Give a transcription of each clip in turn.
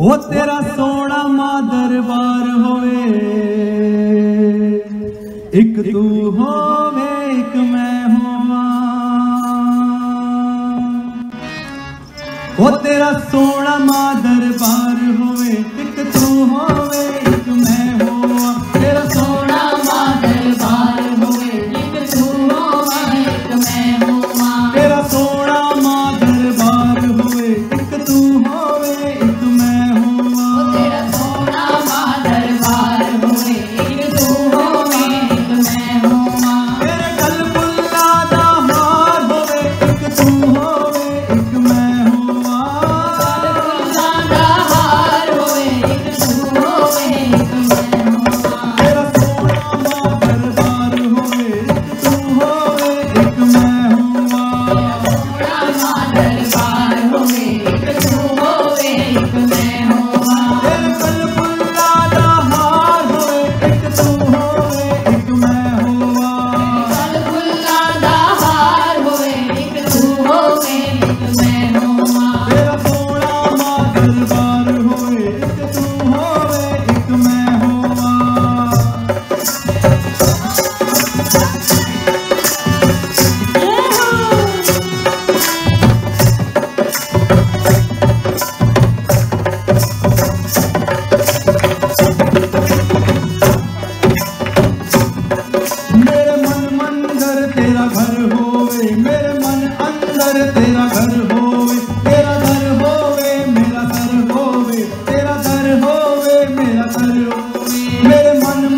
ਉਹ ਤੇਰਾ ਸੋਹਣਾ ਮਾਂ ਦਰਬਾਰ ਹੋਵੇ। ਇੱਕ ਤੂੰ ਹੋਵੇ ਇੱਕ ਮੈਂ ਹੋਵਾਂ। ਉਹ ਤੇਰਾ ਸੋਹਣਾ ਮਾਂ ਦਰਬਾਰ ਹੋਵੇ। ਇੱਕ ਤੂੰ ਹੋਵੇ ਇੱਕ ਮੈਂ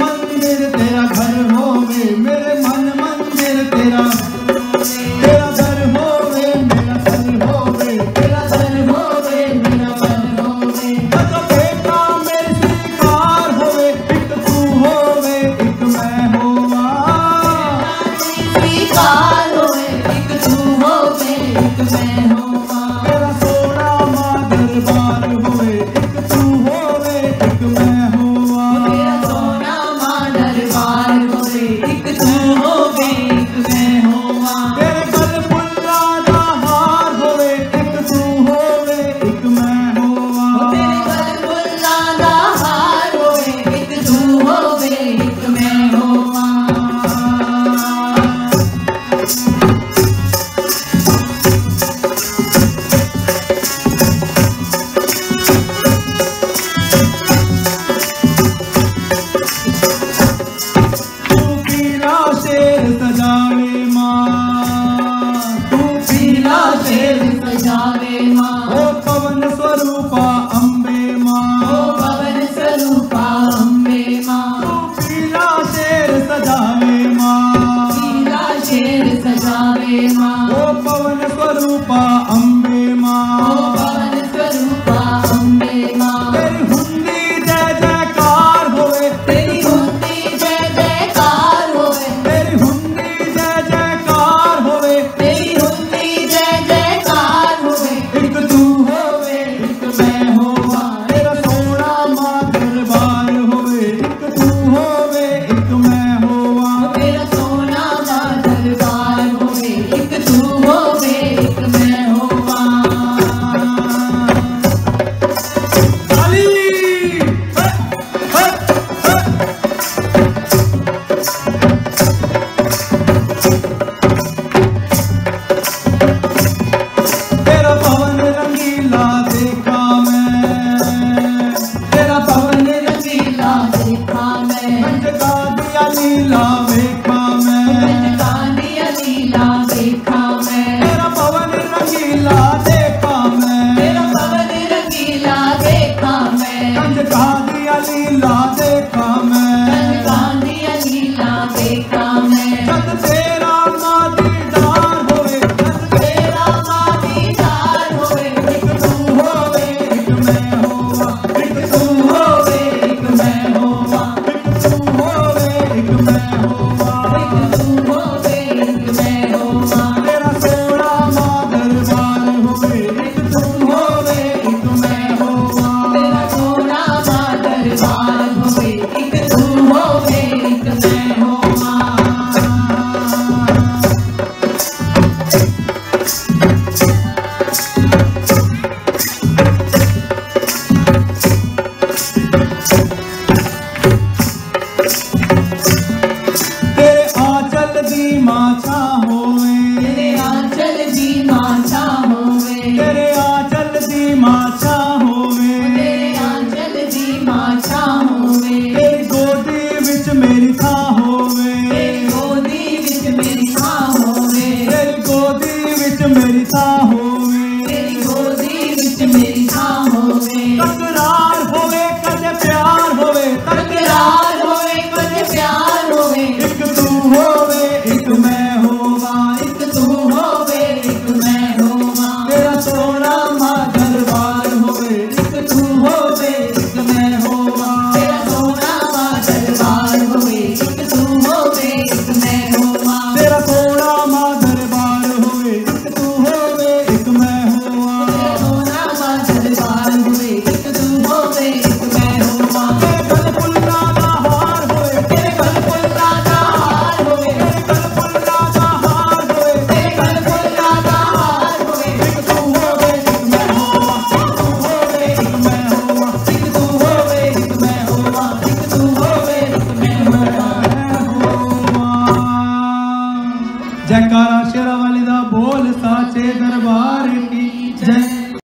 মন্দিরের Lalila ਤੇਰੇ ਆਂਚਲ ਦੀ ਮਾਂ ਛਾਂ ਹੋਵੇ। ਤੇਰੇ ਆਂਚਲ ਦੀ ਮਾਂ ਛਾਂ ਹੋਵੇ। ਤੇਰੇ ਆਂਚਲ ਦੀ ਮਾਂ ਛਾਂ ਹੋਵੇ। ਤੇਰੇ ਆਂਚਲ ਦੀ ਮਾਂ ਛਾਂ ਹੋਵੇ। ਤੇਰੀ ਗੋਦੀ ਵਿੱਚ ਮੇਰੀ ਥਾਂ ਹੋਵੇ। ਤੇਰੀ ਗੋਦੀ ਵਿੱਚ ਮੇਰੀ ਥਾਂ ਹੋਵੇ। ਤੇਰੀ ਗੋਦੀ ਵਿੱਚ ਮੇਰੀ ਥਾਂ ਹੋਵੇ। ਤੇਰੀ ਗੋਦੀ ਵਿੱਚ ਮੇਰੀ ਥਾਂ ਹੋਵੇ।